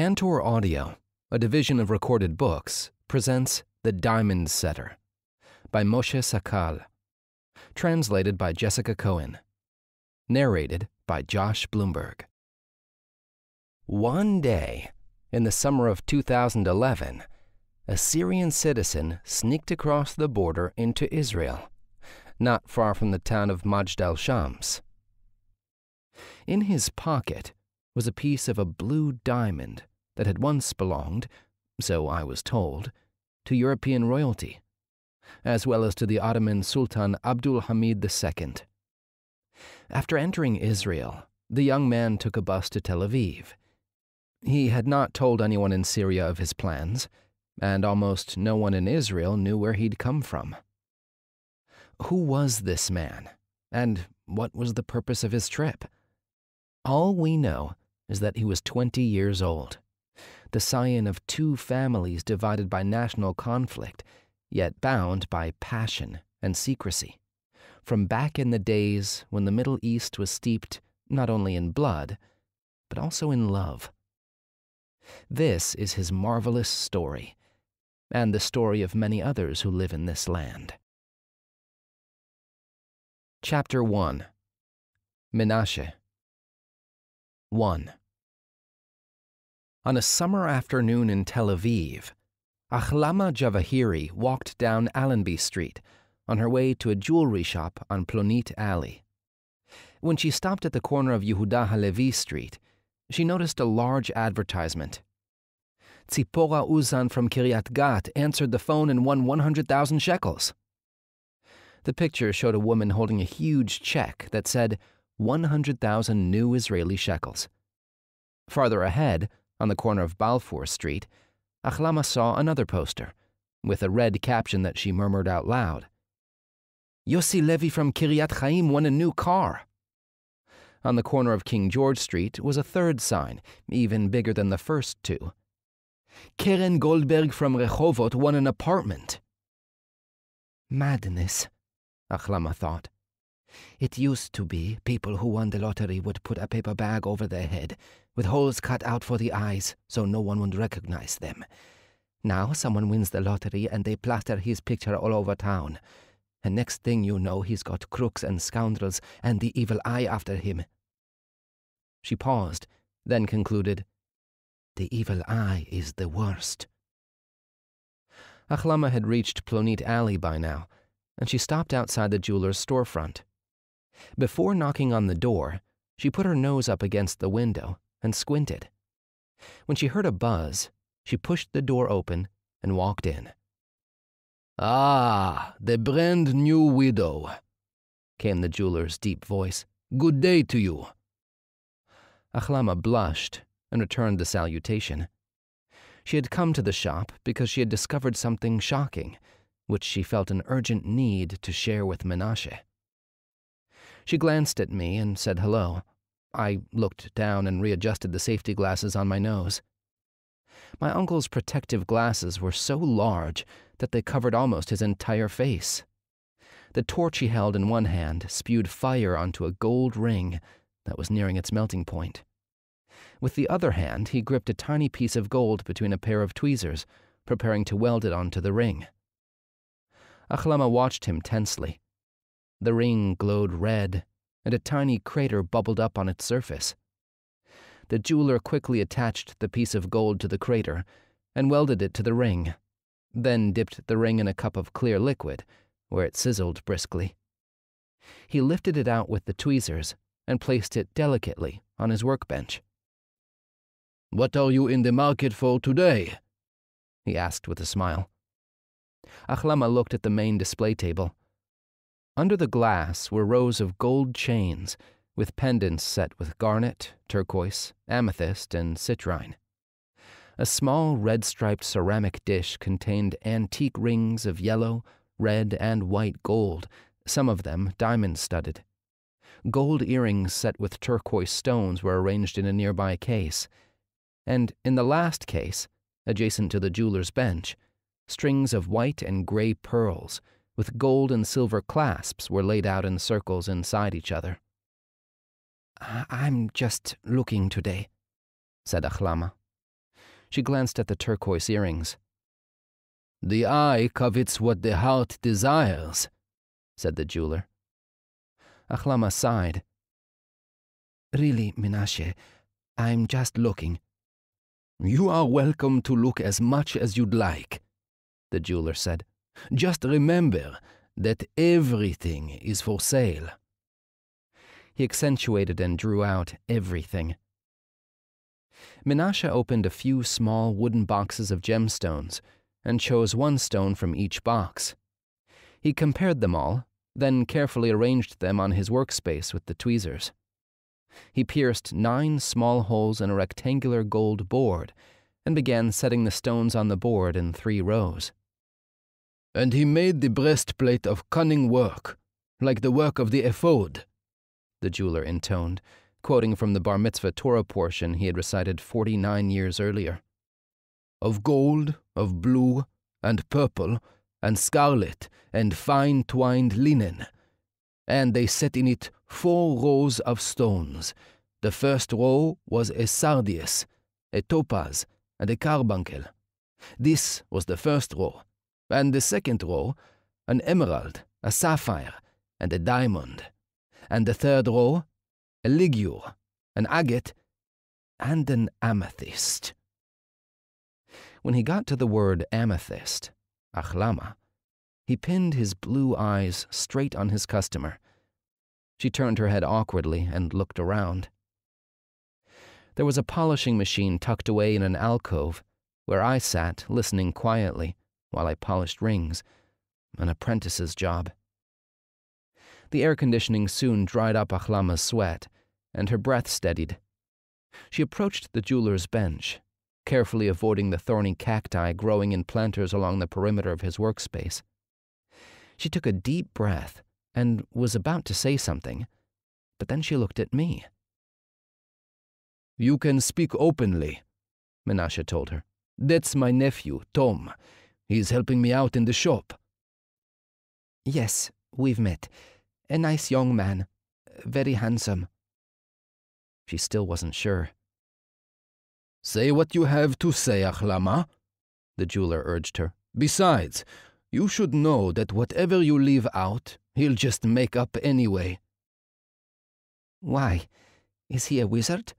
Tantor Audio, a division of recorded books, presents The Diamond Setter by Moshe Sakal. Translated by Jessica Cohen. Narrated by Josh Bloomberg. One day, in the summer of 2011, a Syrian citizen sneaked across the border into Israel, not far from the town of Majd al Shams. In his pocket was a piece of a blue diamond that had once belonged, so I was told, to European royalty, as well as to the Ottoman Sultan Abdul Hamid II. After entering Israel, the young man took a bus to Tel Aviv. He had not told anyone in Syria of his plans, and almost no one in Israel knew where he'd come from. Who was this man, and what was the purpose of his trip? All we know is that he was 20 years old, the scion of two families divided by national conflict, yet bound by passion and secrecy, from back in the days when the Middle East was steeped not only in blood, but also in love. This is his marvelous story, and the story of many others who live in this land. Chapter 1 Menashe 1. On a summer afternoon in Tel Aviv, Achlama Javahiri walked down Allenby Street on her way to a jewelry shop on Plonit Alley. When she stopped at the corner of Yehuda Halevi Street, she noticed a large advertisement. Tzipora Uzan from Kiryat Gat answered the phone and won 100,000 shekels. The picture showed a woman holding a huge check that said 100,000 new Israeli shekels. Farther ahead, on the corner of Balfour Street, Achlama saw another poster with a red caption that she murmured out loud. Yossi Levy from Kiryat Chaim won a new car. On the corner of King George Street was a third sign, even bigger than the first two. Keren Goldberg from Rehovot won an apartment. Madness, Achlama thought. It used to be people who won the lottery would put a paper bag over their head, with holes cut out for the eyes so no one would recognize them. Now someone wins the lottery and they plaster his picture all over town. And next thing you know, he's got crooks and scoundrels and the evil eye after him. She paused, then concluded, The evil eye is the worst. Achlama had reached Plonit Alley by now, and she stopped outside the jeweler's storefront. Before knocking on the door, she put her nose up against the window and squinted. When she heard a buzz, she pushed the door open and walked in. Ah, the brand new widow, came the jeweler's deep voice. Good day to you. Achlama blushed and returned the salutation. She had come to the shop because she had discovered something shocking which she felt an urgent need to share with Menashe. She glanced at me and said hello. I looked down and readjusted the safety glasses on my nose. My uncle's protective glasses were so large that they covered almost his entire face. The torch he held in one hand spewed fire onto a gold ring that was nearing its melting point. With the other hand, he gripped a tiny piece of gold between a pair of tweezers, preparing to weld it onto the ring. Achlama watched him tensely. The ring glowed red, and a tiny crater bubbled up on its surface. The jeweler quickly attached the piece of gold to the crater and welded it to the ring, then dipped the ring in a cup of clear liquid, where it sizzled briskly. He lifted it out with the tweezers and placed it delicately on his workbench. What are you in the market for today? he asked with a smile. Achlama looked at the main display table. Under the glass were rows of gold chains with pendants set with garnet, turquoise, amethyst, and citrine. A small red striped ceramic dish contained antique rings of yellow, red, and white gold, some of them diamond studded. Gold earrings set with turquoise stones were arranged in a nearby case. And in the last case, adjacent to the jeweler's bench, Strings of white and gray pearls with gold and silver clasps were laid out in circles inside each other. I'm just looking today, said Achlama. She glanced at the turquoise earrings. The eye covets what the heart desires, said the jeweler. Achlama sighed. Really, Menashe, I'm just looking. You are welcome to look as much as you'd like, the jeweler said. Just remember that everything is for sale. He accentuated and drew out everything. Menashe opened a few small wooden boxes of gemstones and chose one stone from each box. He compared them all, then carefully arranged them on his workspace with the tweezers. He pierced nine small holes in a rectangular gold board and began setting the stones on the board in three rows. And he made the breastplate of cunning work, like the work of the ephod, the jeweler intoned, quoting from the Bar Mitzvah Torah portion he had recited 49 years earlier. Of gold, of blue, and purple, and scarlet, and fine twined linen. And they set in it four rows of stones. The first row was a sardius, a topaz, and a carbuncle. This was the first row. And the second row, an emerald, a sapphire, and a diamond. And the third row, a ligure, an agate, and an amethyst. When he got to the word amethyst, achlama, he pinned his blue eyes straight on his customer. She turned her head awkwardly and looked around. There was a polishing machine tucked away in an alcove where I sat listening quietly while I polished rings, an apprentice's job. The air conditioning soon dried up Achlama's sweat, and her breath steadied. She approached the jeweler's bench, carefully avoiding the thorny cacti growing in planters along the perimeter of his workspace. She took a deep breath and was about to say something, but then she looked at me. You can speak openly, Menashe told her. That's my nephew, Tom. He's helping me out in the shop. Yes, we've met. A nice young man. Very handsome. She still wasn't sure. Say what you have to say, Achlama, the jeweler urged her. Besides, you should know that whatever you leave out, he'll just make up anyway. Why? Is he a wizard?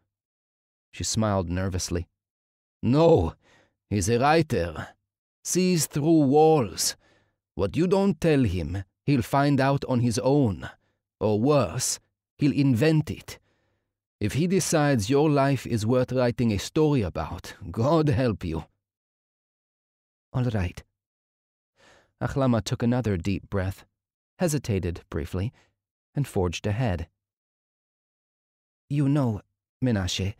She smiled nervously. No, he's a writer. Sees through walls. What you don't tell him, he'll find out on his own. Or worse, he'll invent it. If he decides your life is worth writing a story about, God help you. All right. Achlama took another deep breath, hesitated briefly, and forged ahead. You know, Menashe,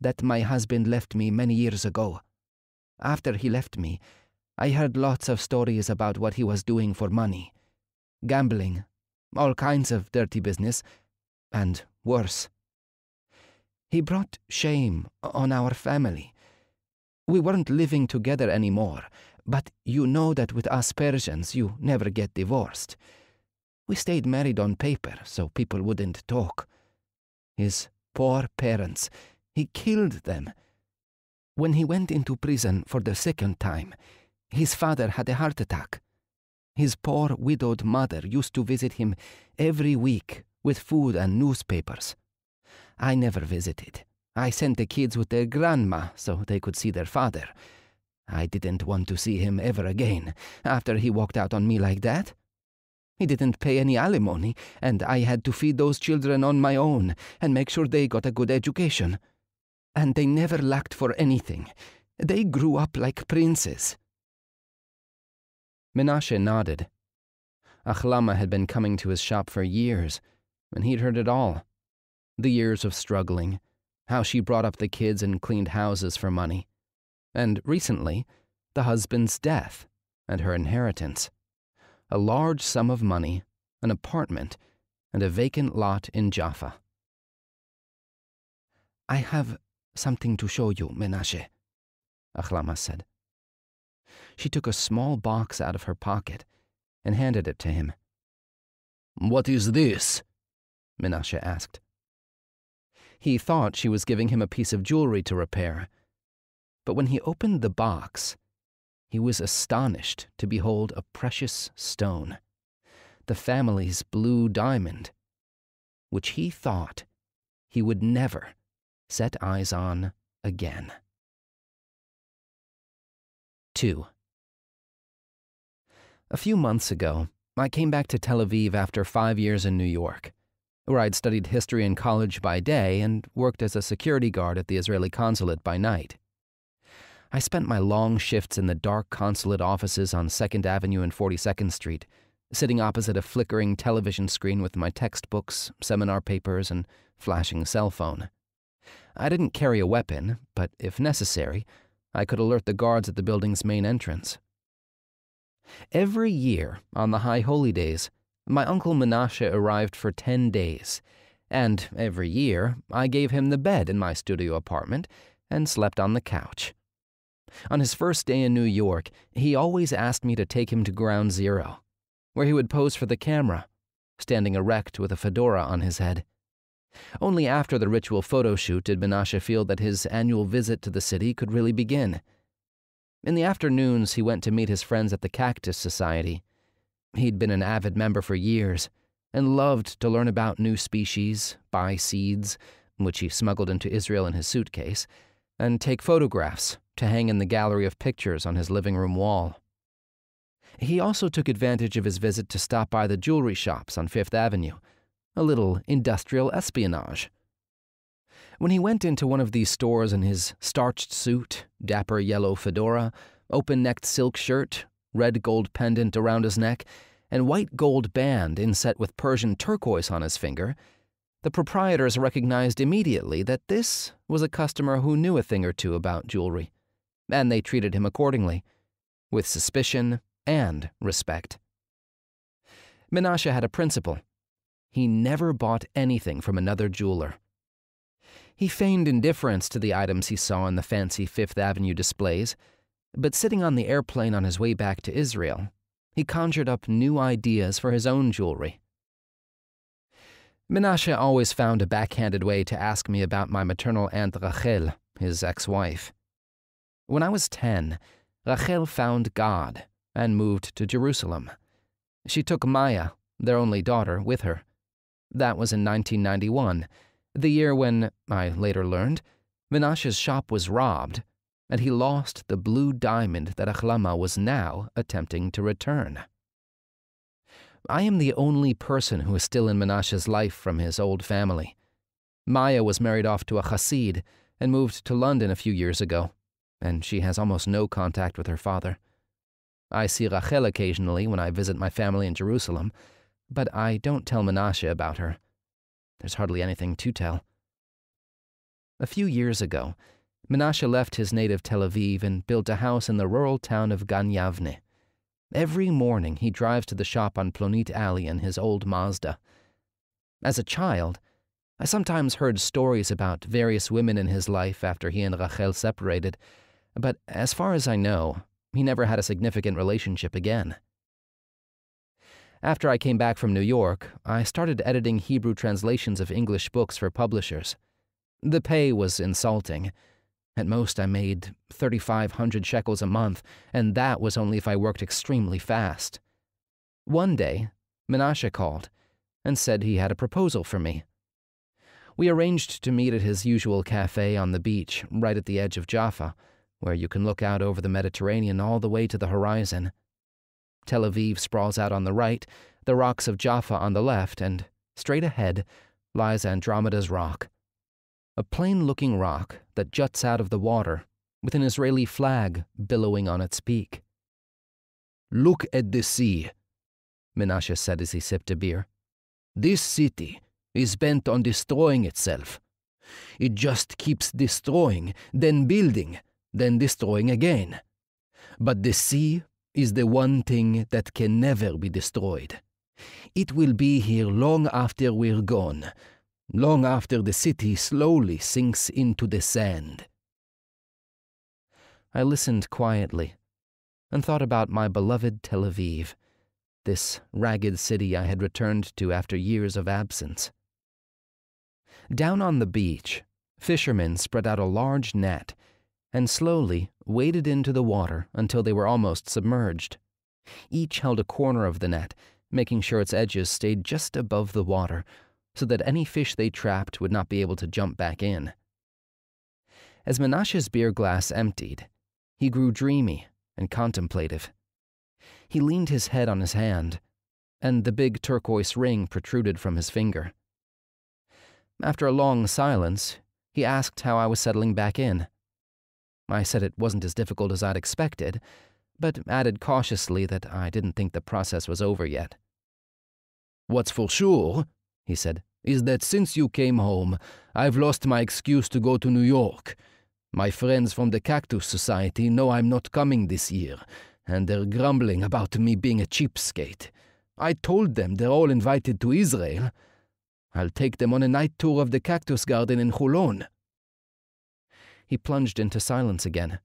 that my husband left me many years ago. After he left me, I heard lots of stories about what he was doing for money gambling, all kinds of dirty business, and worse. He brought shame on our family. We weren't living together anymore, but you know that with us Persians you never get divorced. We stayed married on paper so people wouldn't talk. His poor parents, he killed them. When he went into prison for the second time, his father had a heart attack. His poor widowed mother used to visit him every week with food and newspapers. I never visited. I sent the kids with their grandma so they could see their father. I didn't want to see him ever again after he walked out on me like that. He didn't pay any alimony, and I had to feed those children on my own and make sure they got a good education. And they never lacked for anything. They grew up like princes. Menashe nodded. Achlama had been coming to his shop for years, and he'd heard it all. The years of struggling, how she brought up the kids and cleaned houses for money, and recently, the husband's death and her inheritance. A large sum of money, an apartment, and a vacant lot in Jaffa. I have something to show you, Menashe, Achlama said. She took a small box out of her pocket and handed it to him. What is this? Menashe asked. He thought she was giving him a piece of jewelry to repair. But when he opened the box, he was astonished to behold a precious stone, the family's blue diamond, which he thought he would never set eyes on again. 2. A few months ago, I came back to Tel Aviv after five years in New York, where I'd studied history in college by day and worked as a security guard at the Israeli consulate by night. I spent my long shifts in the dark consulate offices on 2nd Avenue and 42nd Street, sitting opposite a flickering television screen with my textbooks, seminar papers, and flashing cell phone. I didn't carry a weapon, but if necessary, I could alert the guards at the building's main entrance. Every year, on the High Holy Days, my uncle Menashe arrived for 10 days, and every year I gave him the bed in my studio apartment and slept on the couch. On his first day in New York, he always asked me to take him to Ground Zero, where he would pose for the camera, standing erect with a fedora on his head. Only after the ritual photo shoot did Menashe feel that his annual visit to the city could really begin. In the afternoons, he went to meet his friends at the Cactus Society. He'd been an avid member for years and loved to learn about new species, buy seeds, which he smuggled into Israel in his suitcase, and take photographs to hang in the gallery of pictures on his living room wall. He also took advantage of his visit to stop by the jewelry shops on Fifth Avenue, a little industrial espionage. When he went into one of these stores in his starched suit, dapper yellow fedora, open necked silk shirt, red gold pendant around his neck, and white gold band inset with Persian turquoise on his finger, the proprietors recognized immediately that this was a customer who knew a thing or two about jewelry, and they treated him accordingly, with suspicion and respect. Menashe had a principle. He never bought anything from another jeweler. He feigned indifference to the items he saw in the fancy Fifth Avenue displays, but sitting on the airplane on his way back to Israel, he conjured up new ideas for his own jewelry. Menashe always found a backhanded way to ask me about my maternal aunt Rachel, his ex wife. When I was 10, Rachel found God and moved to Jerusalem. She took Maya, their only daughter, with her. That was in 1991, the year when, I later learned, Menashe's shop was robbed, and he lost the blue diamond that Achlama was now attempting to return. I am the only person who is still in Menashe's life from his old family. Maya was married off to a Hasid and moved to London a few years ago, and she has almost no contact with her father. I see Rachel occasionally when I visit my family in Jerusalem, but I don't tell Menashe about her. There's hardly anything to tell. A few years ago, Menashe left his native Tel Aviv and built a house in the rural town of Gan Yavne. Every morning he drives to the shop on Plonit Alley in his old Mazda. As a child, I sometimes heard stories about various women in his life after he and Rachel separated, but as far as I know, he never had a significant relationship again. After I came back from New York, I started editing Hebrew translations of English books for publishers. The pay was insulting. At most, I made 3,500 shekels a month, and that was only if I worked extremely fast. One day, Menashe called and said he had a proposal for me. We arranged to meet at his usual cafe on the beach, right at the edge of Jaffa, where you can look out over the Mediterranean all the way to the horizon. Tel Aviv sprawls out on the right, the rocks of Jaffa on the left, and straight ahead lies Andromeda's Rock. A plain looking rock that juts out of the water with an Israeli flag billowing on its peak. Look at the sea, Menashe said as he sipped a beer. This city is bent on destroying itself. It just keeps destroying, then building, then destroying again. But the sea is the one thing that can never be destroyed. It will be here long after we're gone, long after the city slowly sinks into the sand. I listened quietly and thought about my beloved Tel Aviv, this ragged city I had returned to after years of absence. Down on the beach, fishermen spread out a large net and slowly waded into the water until they were almost submerged. Each held a corner of the net, making sure its edges stayed just above the water so that any fish they trapped would not be able to jump back in. As Menashe's beer glass emptied, he grew dreamy and contemplative. He leaned his head on his hand, and the big turquoise ring protruded from his finger. After a long silence, he asked how I was settling back in. I said it wasn't as difficult as I'd expected, but added cautiously that I didn't think the process was over yet. What's for sure, he said, is that since you came home, I've lost my excuse to go to New York. My friends from the Cactus Society know I'm not coming this year, and they're grumbling about me being a cheapskate. I told them they're all invited to Israel. I'll take them on a night tour of the cactus garden in Holon. He plunged into silence again.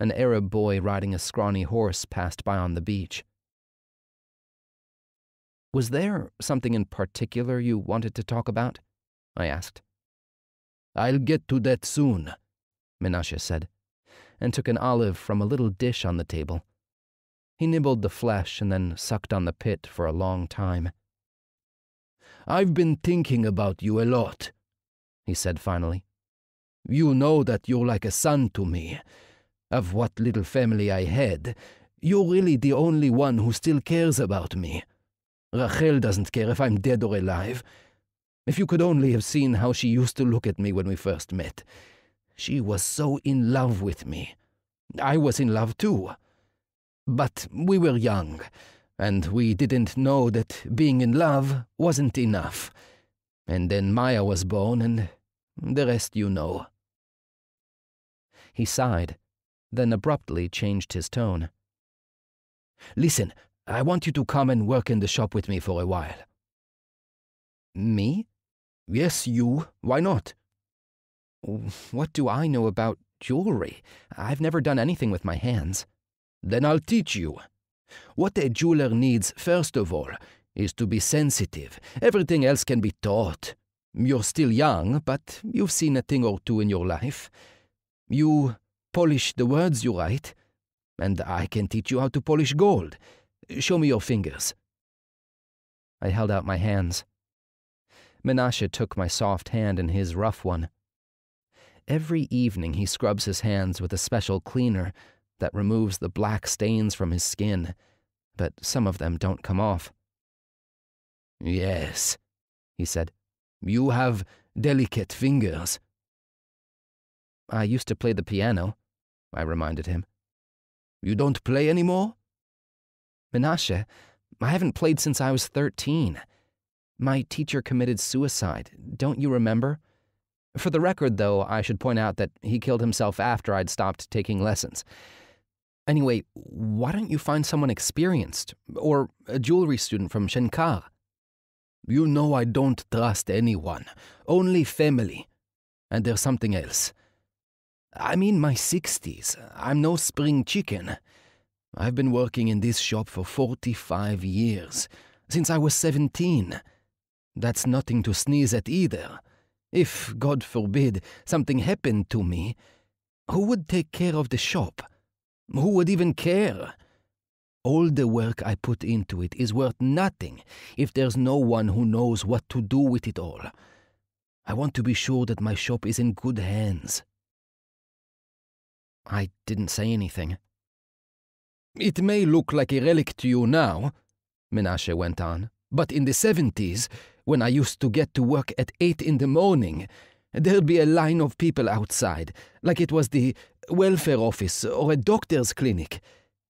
An Arab boy riding a scrawny horse passed by on the beach. Was there something in particular you wanted to talk about? I asked. I'll get to that soon, Menashe said, and took an olive from a little dish on the table. He nibbled the flesh and then sucked on the pit for a long time. I've been thinking about you a lot, he said finally. You know that you're like a son to me. Of what little family I had, you're really the only one who still cares about me. Rachel doesn't care if I'm dead or alive. If you could only have seen how she used to look at me when we first met. She was so in love with me. I was in love too. But we were young, and we didn't know that being in love wasn't enough. And then Maya was born, and the rest you know. He sighed, then abruptly changed his tone. Listen, I want you to come and work in the shop with me for a while. Me? Yes, you. Why not? What do I know about jewelry? I've never done anything with my hands. Then I'll teach you. What a jeweler needs, first of all, is to be sensitive. Everything else can be taught. You're still young, but you've seen a thing or two in your life. You polish the words you write, and I can teach you how to polish gold. Show me your fingers. I held out my hands. Menashe took my soft hand in his rough one. Every evening he scrubs his hands with a special cleaner that removes the black stains from his skin, but some of them don't come off. Yes, he said. You have delicate fingers. I used to play the piano, I reminded him. You don't play anymore? Menashe, I haven't played since I was 13. My teacher committed suicide, don't you remember? For the record, though, I should point out that he killed himself after I'd stopped taking lessons. Anyway, why don't you find someone experienced, or a jewelry student from Shenkar? You know I don't trust anyone, only family. And there's something else. I'm in my 60s. I'm no spring chicken. I've been working in this shop for 45 years, since I was 17. That's nothing to sneeze at either. If, God forbid, something happened to me, who would take care of the shop? Who would even care? All the work I put into it is worth nothing if there's no one who knows what to do with it all. I want to be sure that my shop is in good hands. I didn't say anything. It may look like a relic to you now, Menashe went on, but in the 70s, when I used to get to work at 8 in the morning, there'd be a line of people outside, like it was the welfare office or a doctor's clinic.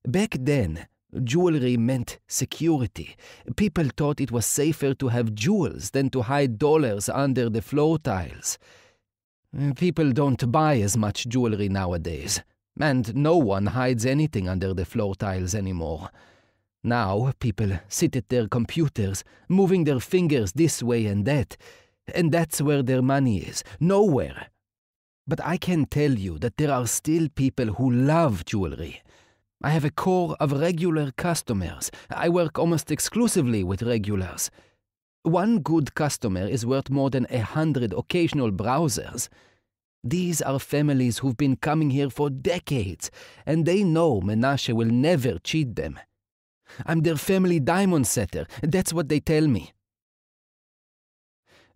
Back then, jewelry meant security. People thought it was safer to have jewels than to hide dollars under the floor tiles. People don't buy as much jewelry nowadays, and no one hides anything under the floor tiles anymore. Now people sit at their computers, moving their fingers this way and that, and that's where their money is, nowhere. But I can tell you that there are still people who love jewelry. I have a core of regular customers. I work almost exclusively with regulars. One good customer is worth more than a hundred occasional browsers. These are families who've been coming here for decades, and they know Menashe will never cheat them. I'm their family diamond setter, that's what they tell me.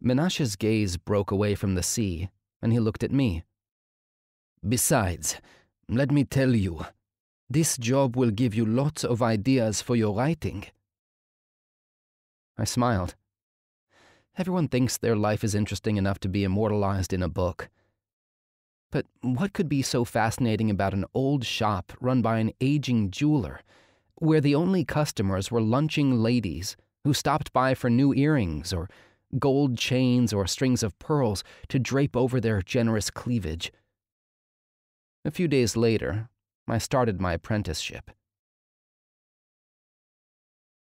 Menashe's gaze broke away from the sea, and he looked at me. Besides, let me tell you, this job will give you lots of ideas for your writing. I smiled. Everyone thinks their life is interesting enough to be immortalized in a book. But what could be so fascinating about an old shop run by an aging jeweler, where the only customers were lunching ladies who stopped by for new earrings or gold chains or strings of pearls to drape over their generous cleavage? A few days later, I started my apprenticeship.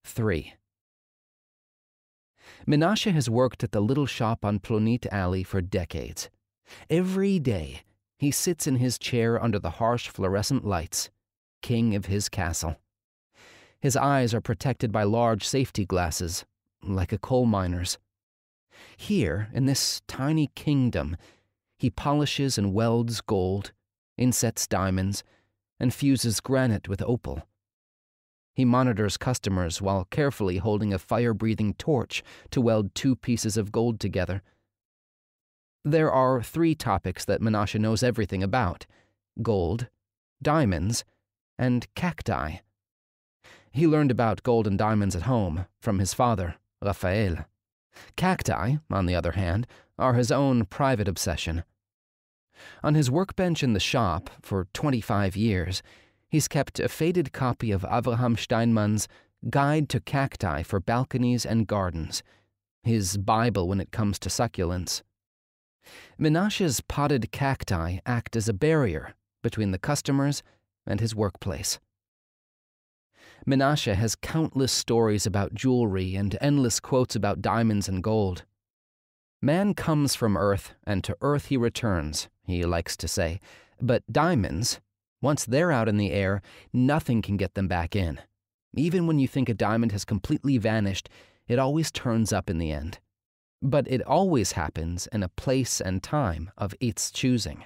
3. Menashe has worked at the little shop on Plonit Alley for decades. Every day, he sits in his chair under the harsh fluorescent lights, king of his castle. His eyes are protected by large safety glasses, like a coal miner's. Here, in this tiny kingdom, he polishes and welds gold, insets diamonds, and fuses granite with opal. He monitors customers while carefully holding a fire breathing torch to weld two pieces of gold together. There are three topics that Menashe knows everything about gold, diamonds, and cacti. He learned about gold and diamonds at home from his father, Raphael. Cacti, on the other hand, are his own private obsession. On his workbench in the shop for 25 years, he's kept a faded copy of Avraham Steinman's Guide to Cacti for Balconies and Gardens, his Bible when it comes to succulents. Menashe's potted cacti act as a barrier between the customers and his workplace. Menashe has countless stories about jewelry and endless quotes about diamonds and gold. Man comes from earth, and to earth he returns, he likes to say. But diamonds, once they're out in the air, nothing can get them back in. Even when you think a diamond has completely vanished, it always turns up in the end. But it always happens in a place and time of its choosing.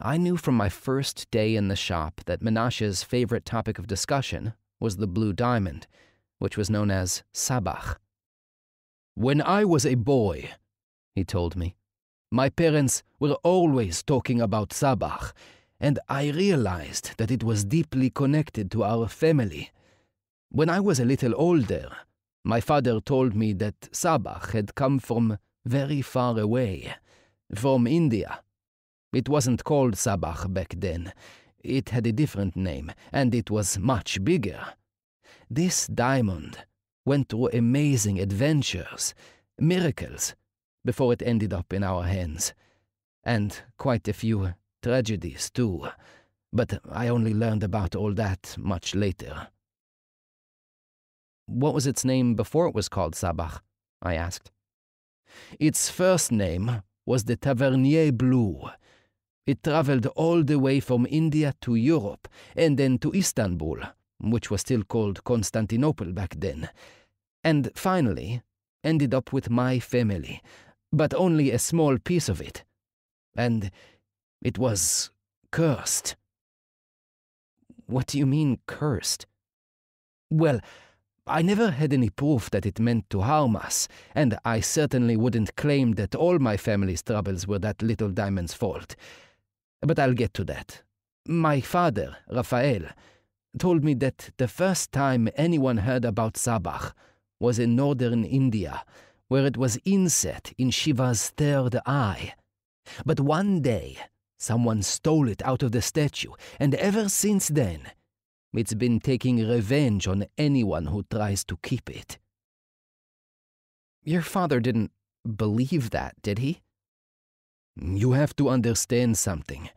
I knew from my first day in the shop that Menashe's favorite topic of discussion was the blue diamond, which was known as Sabakh. When I was a boy, he told me, my parents were always talking about Sabakh, and I realized that it was deeply connected to our family. When I was a little older, my father told me that Sabakh had come from very far away, from India. It wasn't called Sabakh back then. It had a different name, and it was much bigger. This diamond went through amazing adventures, miracles, before it ended up in our hands. And quite a few tragedies, too. But I only learned about all that much later. What was its name before it was called Sabakh? I asked. Its first name was the Tavernier Blue. It traveled all the way from India to Europe and then to Istanbul which was still called Constantinople back then, and finally ended up with my family, but only a small piece of it. And it was cursed. What do you mean, cursed? Well, I never had any proof that it meant to harm us, and I certainly wouldn't claim that all my family's troubles were that little diamond's fault. But I'll get to that. My father, Raphael, told me that the first time anyone heard about Sabakh was in northern India, where it was inset in Shiva's third eye. But one day, someone stole it out of the statue, and ever since then, it's been taking revenge on anyone who tries to keep it. Your father didn't believe that, did he? You have to understand something.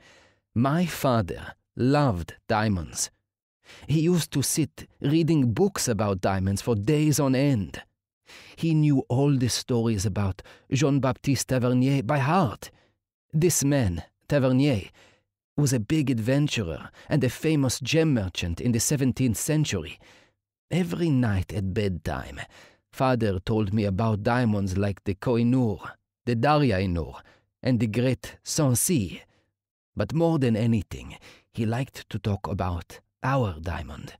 My father loved diamonds. He used to sit reading books about diamonds for days on end. He knew all the stories about Jean Baptiste Tavernier by heart. This man, Tavernier, was a big adventurer and a famous gem merchant in the 17th century. Every night at bedtime, father told me about diamonds like the Kohinoor, the Darya-i-Noor, and the great Sancy. But more than anything, he liked to talk about our diamond,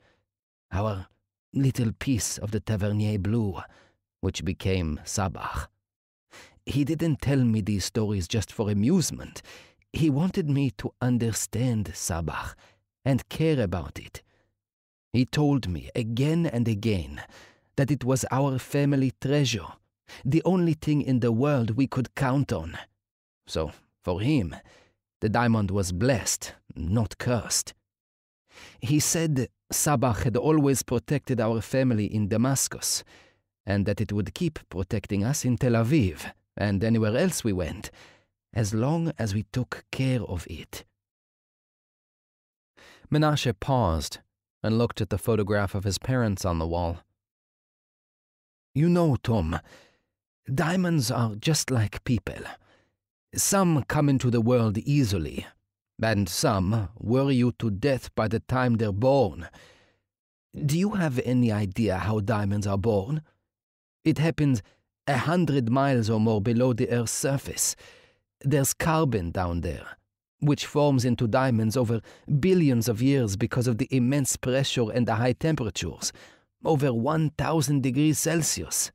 our little piece of the Tavernier blue, which became Sabakh. He didn't tell me these stories just for amusement. He wanted me to understand Sabakh and care about it. He told me again and again that it was our family treasure, the only thing in the world we could count on. So, for him, the diamond was blessed, not cursed. He said Sabakh had always protected our family in Damascus, and that it would keep protecting us in Tel Aviv and anywhere else we went, as long as we took care of it. Menashe paused and looked at the photograph of his parents on the wall. You know, Tom, diamonds are just like people. Some come into the world easily, and some worry you to death by the time they're born. Do you have any idea how diamonds are born? It happens a hundred miles or more below the Earth's surface. There's carbon down there, which forms into diamonds over billions of years because of the immense pressure and the high temperatures, over 1000 degrees Celsius.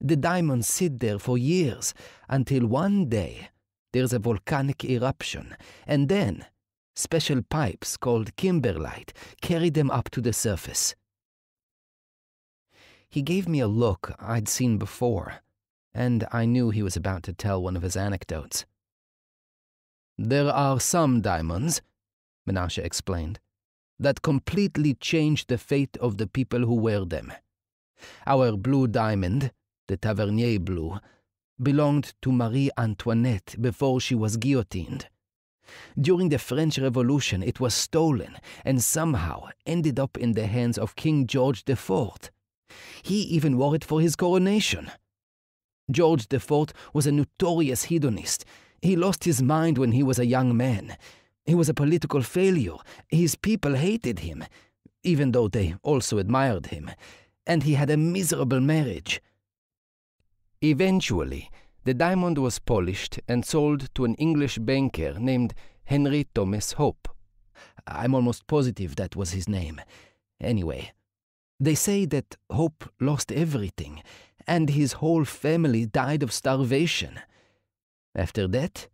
The diamonds sit there for years until one day there's a volcanic eruption, and then special pipes called kimberlite carry them up to the surface. He gave me a look I'd seen before, and I knew he was about to tell one of his anecdotes. There are some diamonds, Menashe explained, that completely change the fate of the people who wear them. Our blue diamond, the Tavernier blue, belonged to Marie Antoinette before she was guillotined. During the French Revolution, it was stolen and somehow ended up in the hands of King George IV. He even wore it for his coronation. George IV was a notorious hedonist. He lost his mind when he was a young man. He was a political failure. His people hated him, even though they also admired him. And he had a miserable marriage. Eventually, the diamond was polished and sold to an English banker named Henry Thomas Hope. I'm almost positive that was his name. Anyway, they say that Hope lost everything, and his whole family died of starvation. After that,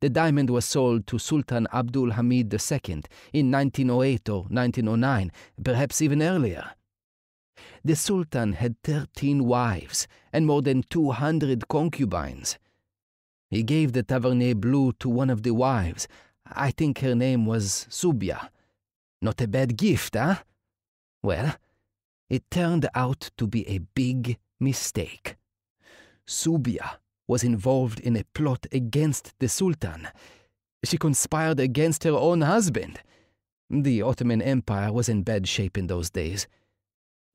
the diamond was sold to Sultan Abdul Hamid II in 1908 or 1909, perhaps even earlier. The Sultan had 13 wives and more than 200 concubines. He gave the Tavernier Blue to one of the wives. I think her name was Subia. Not a bad gift, eh? Well, it turned out to be a big mistake. Subia was involved in a plot against the Sultan. She conspired against her own husband. The Ottoman Empire was in bad shape in those days.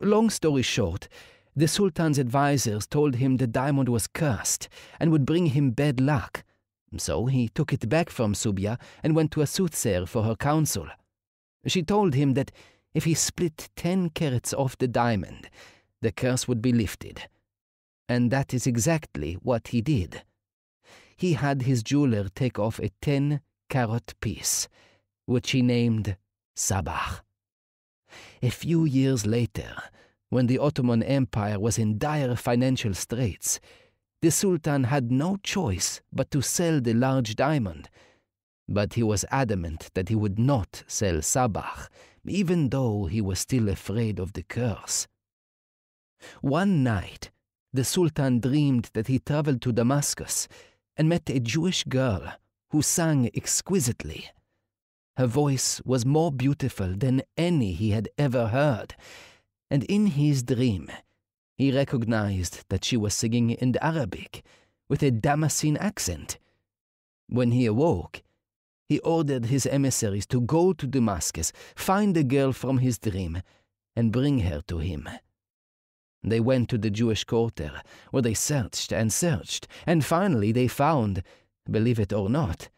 Long story short, the Sultan's advisers told him the diamond was cursed and would bring him bad luck. So he took it back from Subia and went to a soothsayer for her counsel. She told him that if he split ten carats off the diamond, the curse would be lifted. And that is exactly what he did. He had his jeweler take off a ten carat piece, which he named Sabakh. A few years later, when the Ottoman Empire was in dire financial straits, the Sultan had no choice but to sell the large diamond. But he was adamant that he would not sell Sabakh, even though he was still afraid of the curse. One night, the Sultan dreamed that he traveled to Damascus and met a Jewish girl who sang exquisitely. Her voice was more beautiful than any he had ever heard, and in his dream he recognized that she was singing in Arabic with a Damascene accent. When he awoke, he ordered his emissaries to go to Damascus, find the girl from his dream, and bring her to him. They went to the Jewish quarter, where they searched and searched, and finally they found, believe it or not,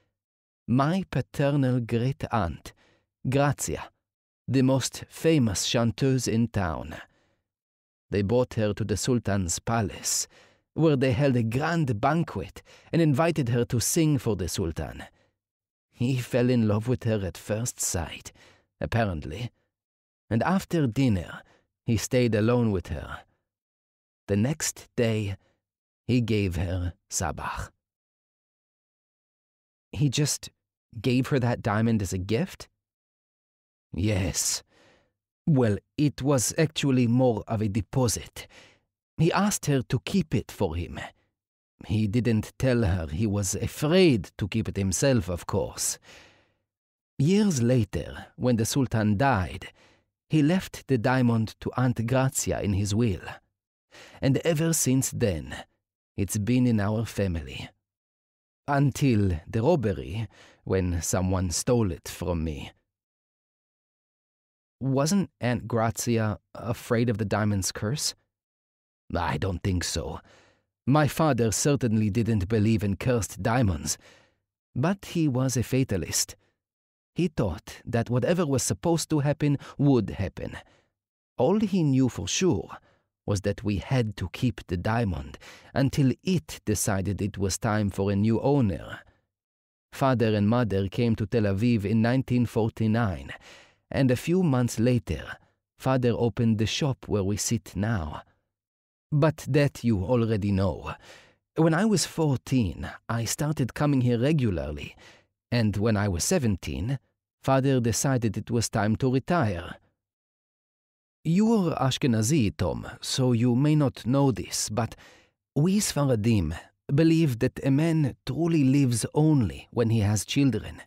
my paternal great aunt, Grazia, the most famous chanteuse in town. They brought her to the Sultan's palace, where they held a grand banquet and invited her to sing for the Sultan. He fell in love with her at first sight, apparently, and after dinner he stayed alone with her. The next day, he gave her Sabakh. He just gave her that diamond as a gift? Yes. Well, it was actually more of a deposit. He asked her to keep it for him. He didn't tell her he was afraid to keep it himself, of course. Years later, when the Sultan died, he left the diamond to Aunt Grazia in his will. And ever since then, it's been in our family. Until the robbery, when someone stole it from me. Wasn't Aunt Grazia afraid of the diamond's curse? I don't think so. My father certainly didn't believe in cursed diamonds, but he was a fatalist. He thought that whatever was supposed to happen would happen. All he knew for sure was that we had to keep the diamond until it decided it was time for a new owner. Father and mother came to Tel Aviv in 1949, and a few months later, father opened the shop where we sit now. But that you already know. When I was 14, I started coming here regularly, and when I was 17, father decided it was time to retire. You're Ashkenazi, Tom, so you may not know this, but we Sfaradim believe that a man truly lives only when he has children.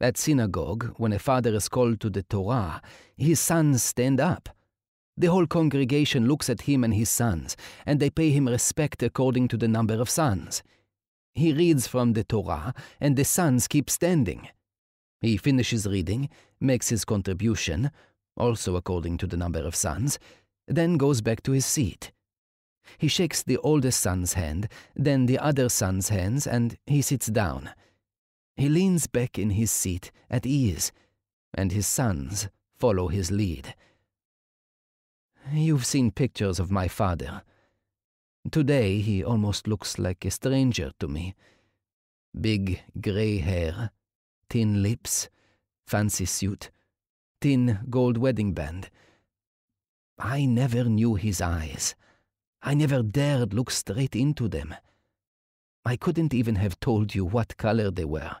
At synagogue, when a father is called to the Torah, his sons stand up. The whole congregation looks at him and his sons, and they pay him respect according to the number of sons. He reads from the Torah, and the sons keep standing. He finishes reading, makes his contribution, also according to the number of sons, then goes back to his seat. He shakes the oldest son's hand, then the other son's hands, and he sits down. He leans back in his seat at ease, and his sons follow his lead. You've seen pictures of my father. Today he almost looks like a stranger to me. Big grey hair, thin lips, fancy suit, thin gold wedding band. I never knew his eyes. I never dared look straight into them. I couldn't even have told you what color they were.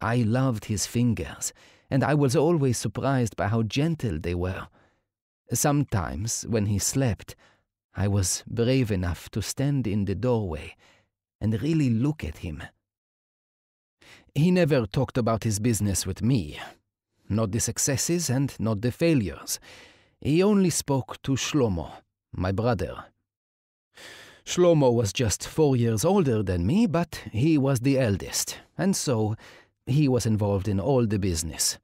I loved his fingers, and I was always surprised by how gentle they were. Sometimes, when he slept, I was brave enough to stand in the doorway and really look at him. He never talked about his business with me, not the successes and not the failures. He only spoke to Shlomo, my brother. Shlomo was just four years older than me, but he was the eldest, and so he was involved in all the business.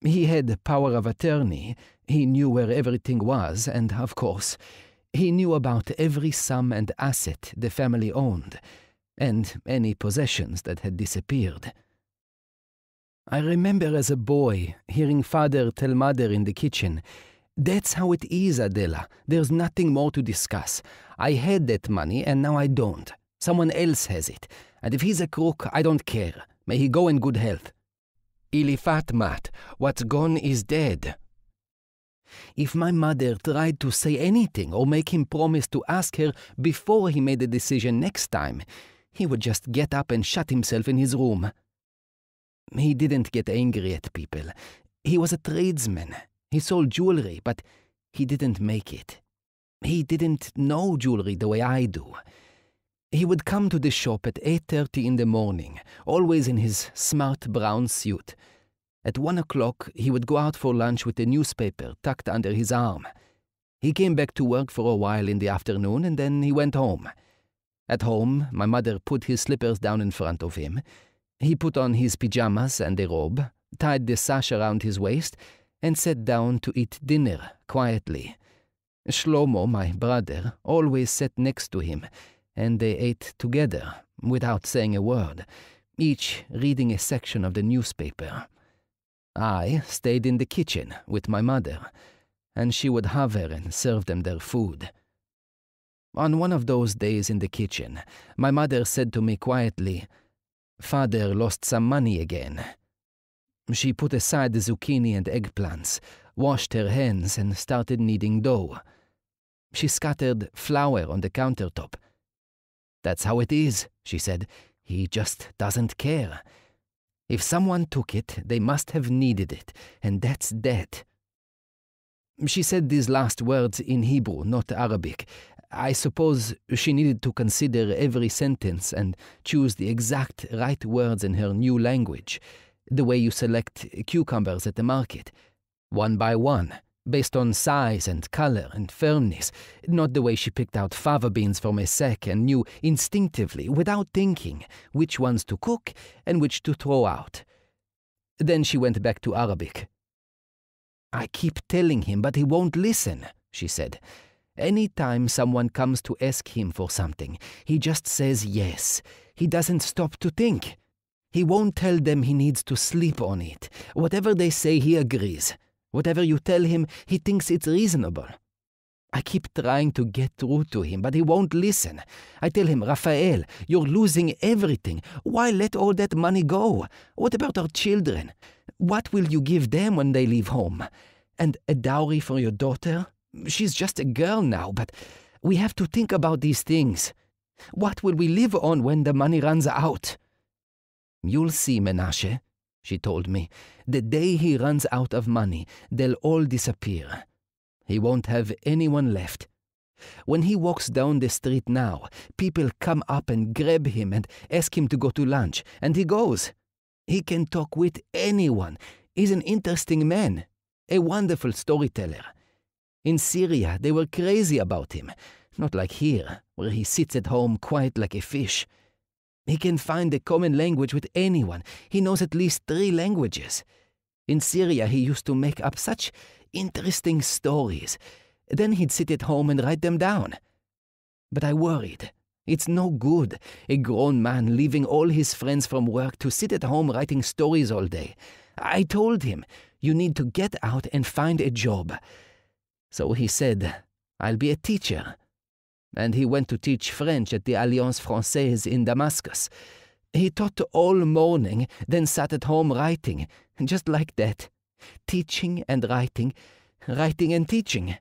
He had power of attorney, he knew where everything was, and, of course, he knew about every sum and asset the family owned, and any possessions that had disappeared. I remember as a boy hearing father tell mother in the kitchen, That's how it is, Adela. There's nothing more to discuss. I had that money and now I don't. Someone else has it. And if he's a crook, I don't care. May he go in good health. Ilifat mat, what's gone is dead. If my mother tried to say anything or make him promise to ask her before he made a decision next time, he would just get up and shut himself in his room. He didn't get angry at people. He was a tradesman. He sold jewelry, but he didn't make it. He didn't know jewelry the way I do. He would come to the shop at 8.30 in the morning, always in his smart brown suit. At one o'clock, he would go out for lunch with a newspaper tucked under his arm. He came back to work for a while in the afternoon and then he went home. At home, my mother put his slippers down in front of him. He put on his pyjamas and a robe, tied the sash around his waist, and sat down to eat dinner quietly. Shlomo, my brother, always sat next to him and they ate together, without saying a word, each reading a section of the newspaper. I stayed in the kitchen with my mother, and she would hover and serve them their food. On one of those days in the kitchen, my mother said to me quietly, Father lost some money again. She put aside the zucchini and eggplants, washed her hands, and started kneading dough. She scattered flour on the countertop. That's how it is, she said. He just doesn't care. If someone took it, they must have needed it, and that's that. She said these last words in Hebrew, not Arabic. I suppose she needed to consider every sentence and choose the exact right words in her new language, the way you select cucumbers at the market, one by one, based on size and color and firmness, not the way she picked out fava beans from a sack and knew instinctively, without thinking, which ones to cook and which to throw out. Then she went back to Arabic. I keep telling him, but he won't listen, she said. Any time someone comes to ask him for something, he just says yes. He doesn't stop to think. He won't tell them he needs to sleep on it. Whatever they say, he agrees. Whatever you tell him, he thinks it's reasonable. I keep trying to get through to him, but he won't listen. I tell him, Raphael, you're losing everything. Why let all that money go? What about our children? What will you give them when they leave home? And a dowry for your daughter? She's just a girl now, but we have to think about these things. What will we live on when the money runs out? You'll see, Menashe, she told me. The day he runs out of money, they'll all disappear. He won't have anyone left. When he walks down the street now, people come up and grab him and ask him to go to lunch, and he goes. He can talk with anyone. He's an interesting man, a wonderful storyteller. In Syria, they were crazy about him, not like here, where he sits at home quiet like a fish. He can find a common language with anyone. He knows at least three languages. In Syria, he used to make up such interesting stories. Then he'd sit at home and write them down. But I worried. It's no good, a grown man leaving all his friends from work to sit at home writing stories all day. I told him, you need to get out and find a job. So he said, I'll be a teacher and he went to teach French at the Alliance Francaise in Damascus. He taught all morning, then sat at home writing, just like that. Teaching and writing, writing and teaching.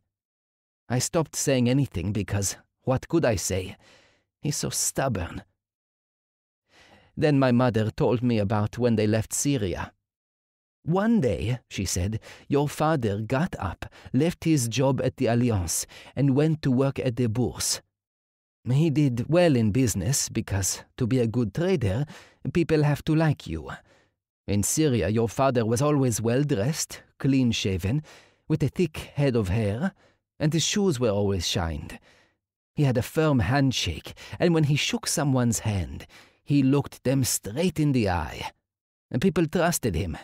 I stopped saying anything because what could I say? He's so stubborn. Then my mother told me about when they left Syria. One day, she said, your father got up, left his job at the Alliance, and went to work at the Bourse. He did well in business because, to be a good trader, people have to like you. In Syria, your father was always well dressed, clean shaven, with a thick head of hair, and his shoes were always shined. He had a firm handshake, and when he shook someone's hand, he looked them straight in the eye. People trusted him.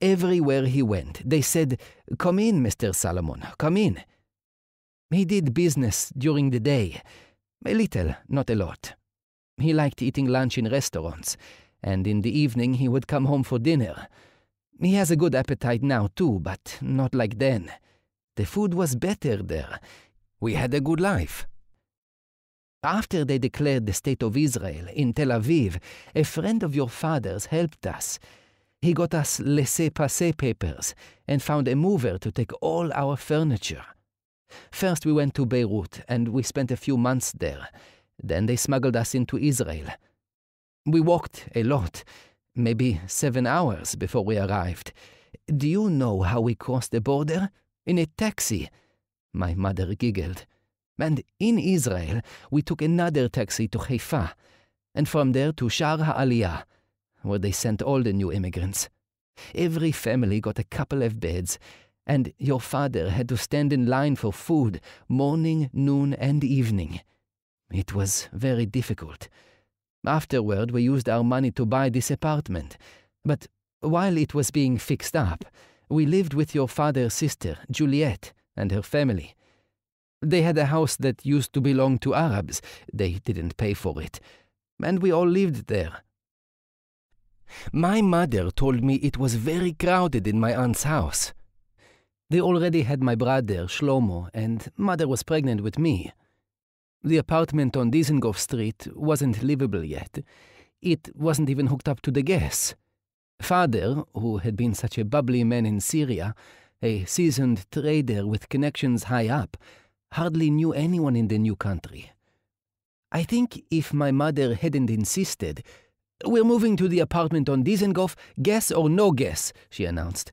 Everywhere he went, they said, Come in, Mr. Salomon, come in. He did business during the day, a little, not a lot. He liked eating lunch in restaurants, and in the evening he would come home for dinner. He has a good appetite now, too, but not like then. The food was better there. We had a good life. After they declared the State of Israel in Tel Aviv, a friend of your father's helped us. He got us laissez-passer papers and found a mover to take all our furniture. First we went to Beirut and we spent a few months there. Then they smuggled us into Israel. We walked a lot, maybe seven hours before we arrived. Do you know how we crossed the border? In a taxi. My mother giggled. And in Israel, we took another taxi to Haifa, and from there to Shar HaAliyah where they sent all the new immigrants. Every family got a couple of beds, and your father had to stand in line for food morning, noon, and evening. It was very difficult. Afterward, we used our money to buy this apartment, but while it was being fixed up, we lived with your father's sister, Juliet, and her family. They had a house that used to belong to Arabs. They didn't pay for it. And we all lived there. My mother told me it was very crowded in my aunt's house. They already had my brother, Shlomo, and mother was pregnant with me. The apartment on Dizengoff Street wasn't livable yet. It wasn't even hooked up to the gas. Father, who had been such a bubbly man in Syria, a seasoned trader with connections high up, hardly knew anyone in the new country. I think if my mother hadn't insisted, We're moving to the apartment on Dizengoff, guess or no guess, she announced.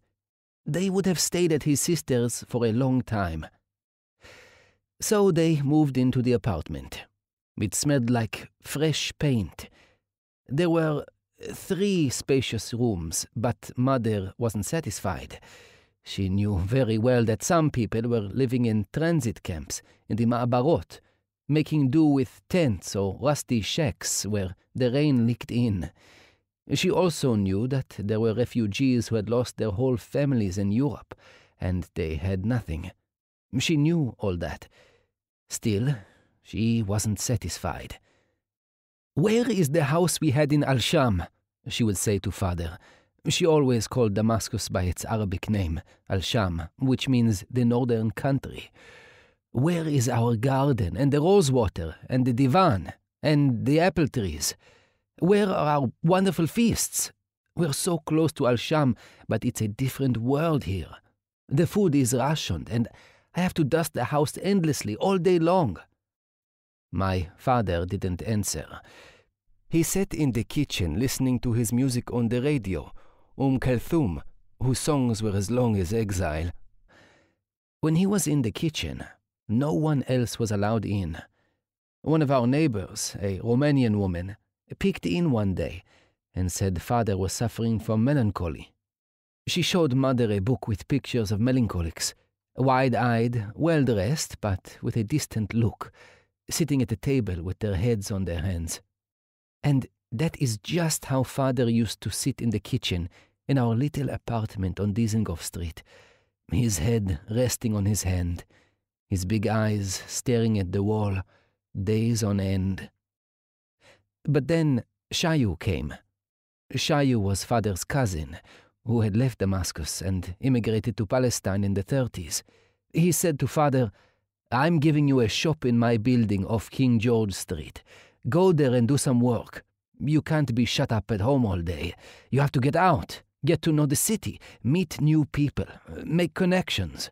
They would have stayed at his sister's for a long time. So they moved into the apartment. It smelled like fresh paint. There were three spacious rooms, but Mother wasn't satisfied. She knew very well that some people were living in transit camps in the Ma'abarot, making do with tents or rusty shacks where the rain leaked in. She also knew that there were refugees who had lost their whole families in Europe, and they had nothing. She knew all that. Still, she wasn't satisfied. Where is the house we had in Al Sham? she would say to father. She always called Damascus by its Arabic name, Al Sham, which means the northern country. Where is our garden and the rosewater and the divan and the apple trees? Where are our wonderful feasts? We're so close to Al Sham, but it's a different world here. The food is rationed, and I have to dust the house endlessly all day long. My father didn't answer. He sat in the kitchen listening to his music on the radio, Um Kulthum, whose songs were as long as exile. When he was in the kitchen, no one else was allowed in. One of our neighbors, a Romanian woman, peeked in one day and said father was suffering from melancholy. She showed mother a book with pictures of melancholics, wide eyed, well dressed, but with a distant look, sitting at a table with their heads on their hands. And that is just how father used to sit in the kitchen in our little apartment on Dizengoff Street, his head resting on his hand his big eyes staring at the wall, days on end. But then Shayu came. Shayu was father's cousin, who had left Damascus and immigrated to Palestine in the 30s. He said to father, I'm giving you a shop in my building off King George Street. Go there and do some work. You can't be shut up at home all day. You have to get out, get to know the city, meet new people, make connections.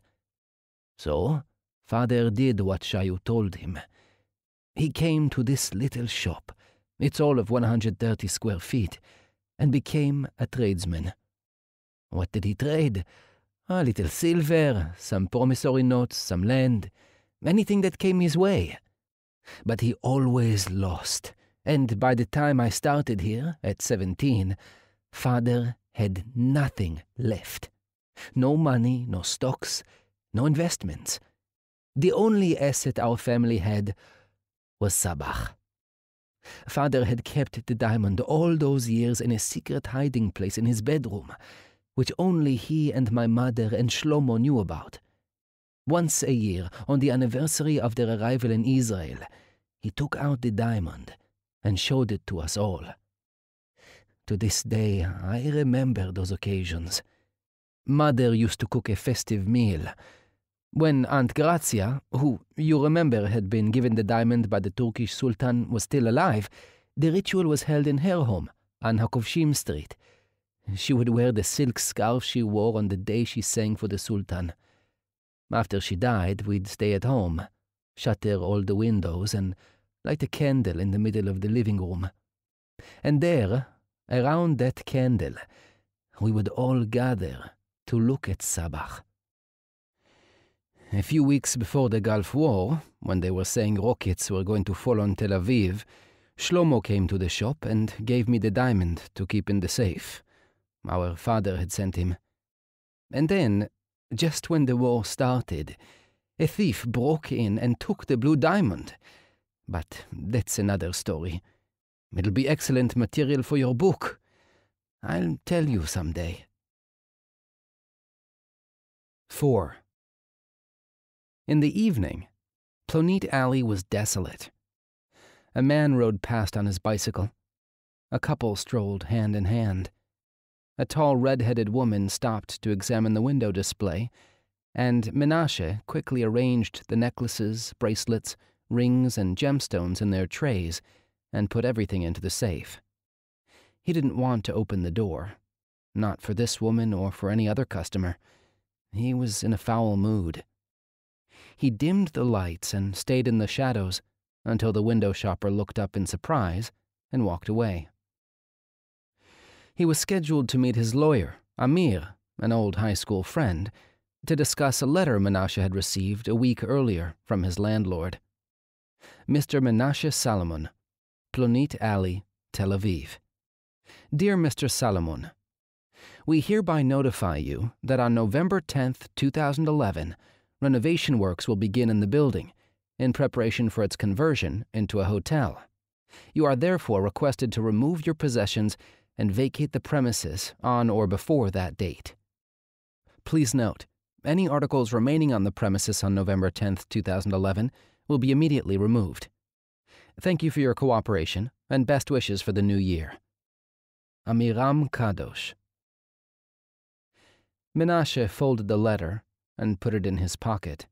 So, Father did what Shayu told him. He came to this little shop, it's all of 130 square feet, and became a tradesman. What did he trade? A little silver, some promissory notes, some land, anything that came his way. But he always lost, and by the time I started here, at 17, father had nothing left. No money, no stocks, no investments. The only asset our family had was Sabakh. Father had kept the diamond all those years in a secret hiding place in his bedroom, which only he and my mother and Shlomo knew about. Once a year, on the anniversary of their arrival in Israel, he took out the diamond and showed it to us all. To this day, I remember those occasions. Mother used to cook a festive meal when Aunt Grazia, who you remember had been given the diamond by the Turkish Sultan, was still alive, the ritual was held in her home on Hakovshim Street. She would wear the silk scarf she wore on the day she sang for the Sultan. After she died, we'd stay at home, shutter all the windows, and light a candle in the middle of the living room. And there, around that candle, we would all gather to look at Sabakh. A few weeks before the Gulf War, when they were saying rockets were going to fall on Tel Aviv, Shlomo came to the shop and gave me the diamond to keep in the safe. Our father had sent him. And then, just when the war started, a thief broke in and took the blue diamond. But that's another story. It'll be excellent material for your book. I'll tell you someday. 4. In the evening, Plonit Alley was desolate. A man rode past on his bicycle. A couple strolled hand in hand. A tall red-headed woman stopped to examine the window display, and Menashe quickly arranged the necklaces, bracelets, rings and gemstones in their trays, and put everything into the safe. He didn't want to open the door, not for this woman or for any other customer. He was in a foul mood. He dimmed the lights and stayed in the shadows until the window shopper looked up in surprise and walked away. He was scheduled to meet his lawyer, Amir, an old high school friend, to discuss a letter Menashe had received a week earlier from his landlord. Mr. Menashe Salomon, Plonit Alley, Tel Aviv. Dear Mr. Salomon, we hereby notify you that on November 10th, 2011, renovation works will begin in the building in preparation for its conversion into a hotel. You are therefore requested to remove your possessions and vacate the premises on or before that date. Please note, any articles remaining on the premises on November 10, 2011, will be immediately removed. Thank you for your cooperation and best wishes for the new year. Amiram Kadosh. Menashe folded the letter and put it in his pocket.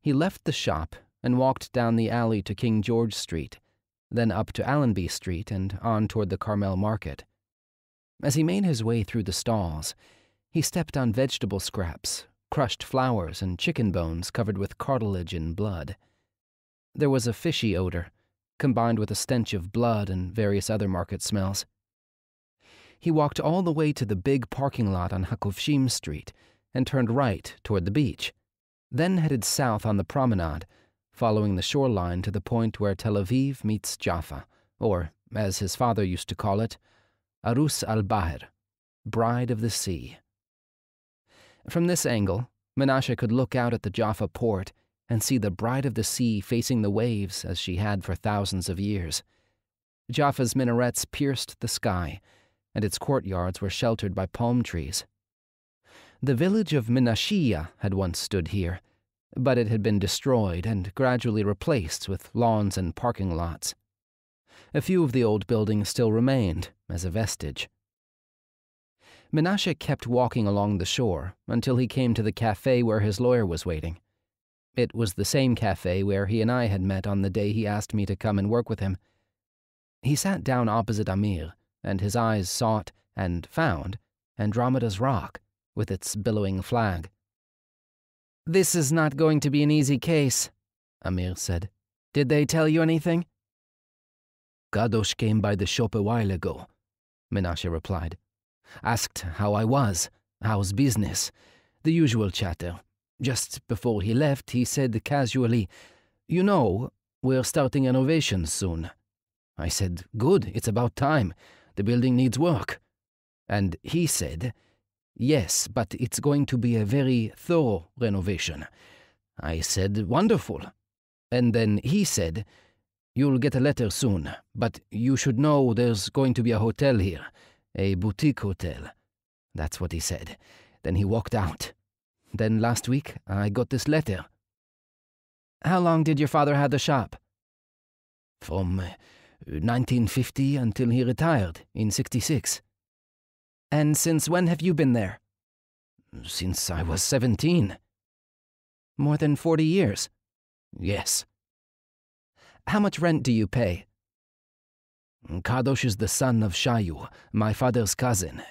He left the shop and walked down the alley to King George Street, then up to Allenby Street and on toward the Carmel Market. As he made his way through the stalls, he stepped on vegetable scraps, crushed flowers, and chicken bones covered with cartilage and blood. There was a fishy odor, combined with a stench of blood and various other market smells. He walked all the way to the big parking lot on Hakovshim Street and turned right toward the beach, then headed south on the promenade, following the shoreline to the point where Tel Aviv meets Jaffa, or, as his father used to call it, Arus al Bahr, Bride of the Sea. From this angle, Menashe could look out at the Jaffa port and see the Bride of the Sea facing the waves as she had for thousands of years. Jaffa's minarets pierced the sky, and its courtyards were sheltered by palm trees. The village of Menashiya had once stood here, but it had been destroyed and gradually replaced with lawns and parking lots. A few of the old buildings still remained as a vestige. Menashe kept walking along the shore until he came to the cafe where his lawyer was waiting. It was the same cafe where he and I had met on the day he asked me to come and work with him. He sat down opposite Amir, and his eyes sought and found Andromeda's Rock with its billowing flag. This is not going to be an easy case, Amir said. Did they tell you anything? Kadosh came by the shop a while ago, Menashe replied. Asked how I was, how's business, the usual chatter. Just before he left, he said casually, You know, we're starting renovations soon. I said, Good, it's about time. The building needs work. And he said, Yes, but it's going to be a very thorough renovation. I said, Wonderful. And then he said, You'll get a letter soon, but you should know there's going to be a hotel here a boutique hotel. That's what he said. Then he walked out. Then last week, I got this letter. How long did your father have the shop? From 1950 uh, until he retired in 66. And since when have you been there? Since I was 17. More than 40 years? Yes. How much rent do you pay? Kadosh is the son of Shayu, my father's cousin.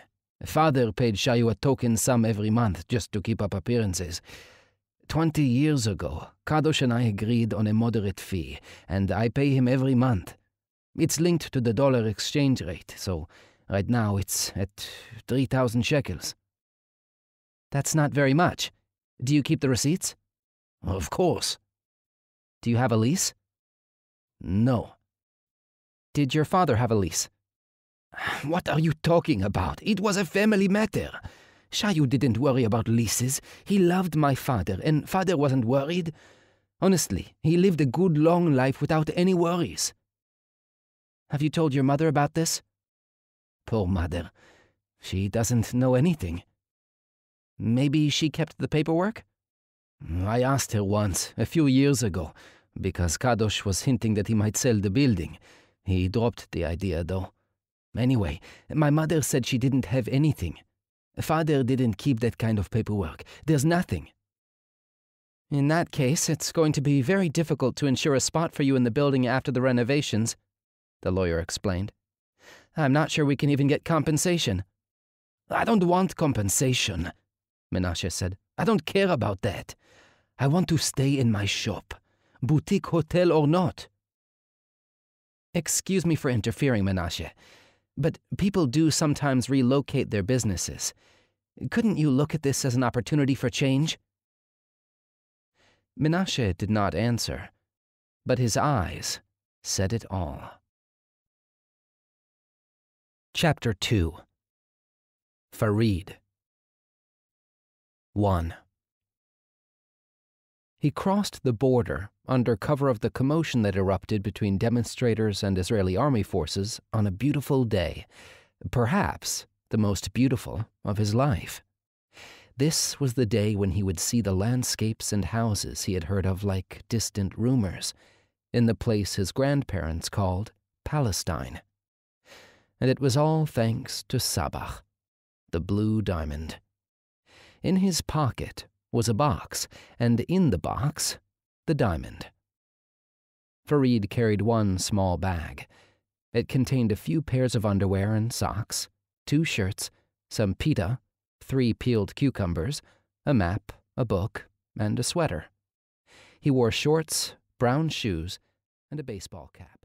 Father paid Shayu a token sum every month just to keep up appearances. Twenty years ago, Kadosh and I agreed on a moderate fee, and I pay him every month. It's linked to the dollar exchange rate, so right now it's at 3,000 shekels. That's not very much. Do you keep the receipts? Of course. Do you have a lease? No. Did your father have a lease? What are you talking about? It was a family matter. Shayu didn't worry about leases. He loved my father, and father wasn't worried. Honestly, he lived a good long life without any worries. Have you told your mother about this? Poor mother. She doesn't know anything. Maybe she kept the paperwork? I asked her once, a few years ago, because Kadosh was hinting that he might sell the building. He dropped the idea, though. Anyway, my mother said she didn't have anything. Father didn't keep that kind of paperwork. There's nothing. In that case, it's going to be very difficult to ensure a spot for you in the building after the renovations, the lawyer explained. I'm not sure we can even get compensation. I don't want compensation, Menashe said. I don't care about that. I want to stay in my shop, boutique hotel or not. Excuse me for interfering, Menashe, but people do sometimes relocate their businesses. Couldn't you look at this as an opportunity for change? Menashe did not answer, but his eyes said it all. Chapter 2 Fareed 1 He crossed the border under cover of the commotion that erupted between demonstrators and Israeli army forces on a beautiful day, perhaps the most beautiful of his life. This was the day when he would see the landscapes and houses he had heard of like distant rumors, in the place his grandparents called Palestine. And it was all thanks to Sabakh, the blue diamond. In his pocket was a box, and in the box, the diamond. Fareed carried one small bag. It contained a few pairs of underwear and socks, two shirts, some pita, three peeled cucumbers, a map, a book, and a sweater. He wore shorts, brown shoes, and a baseball cap.